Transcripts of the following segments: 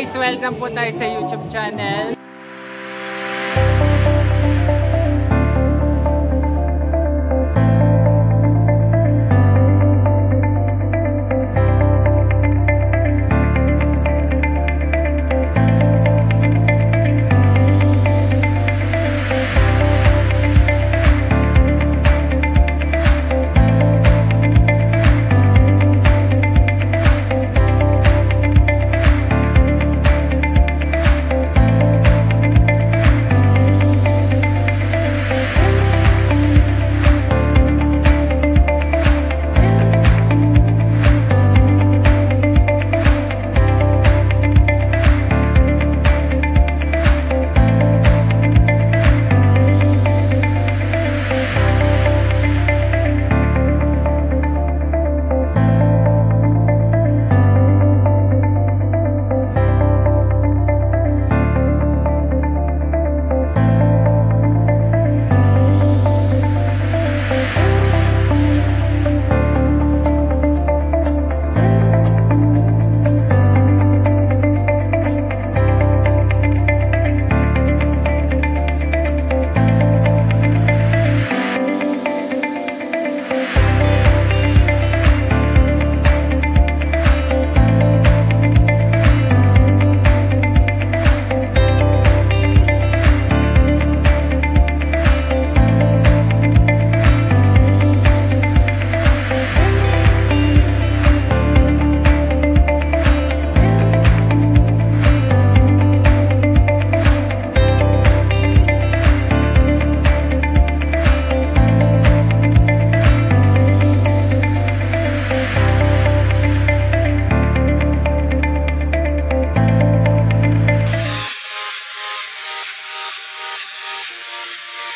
Guys, welcome po tayo sa YouTube channel.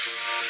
Hanggang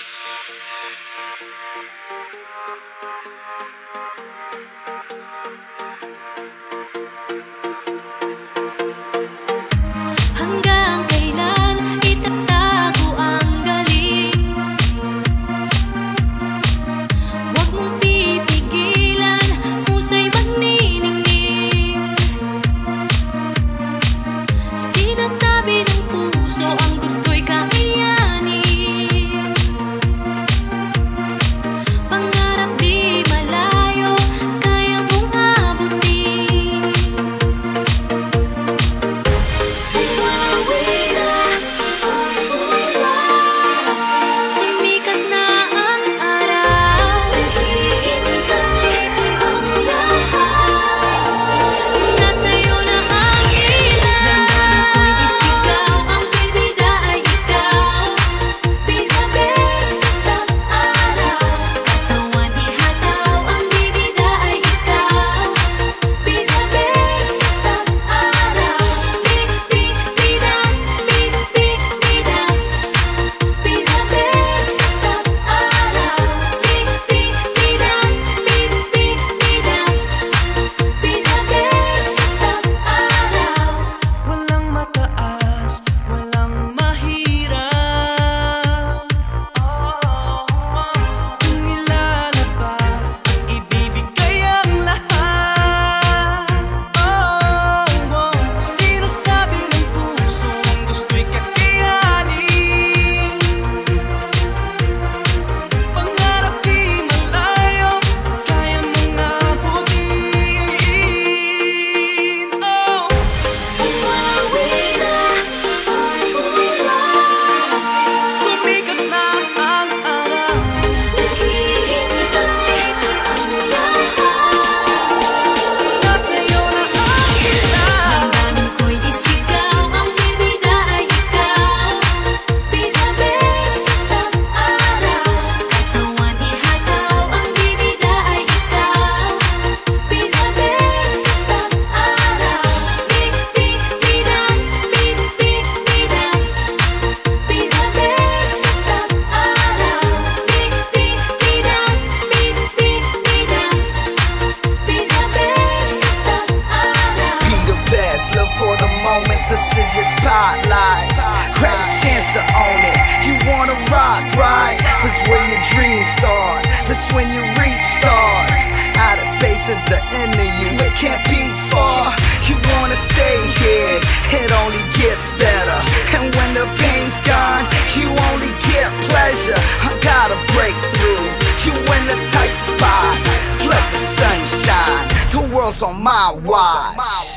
right? This where your dreams start. This when you reach starts. Outer space is the end of you It can't be far. You wanna stay here. It only gets better. And when the pain's gone You only get pleasure. I gotta break through You in a tight spot. Let the sun shine. The world's on my watch.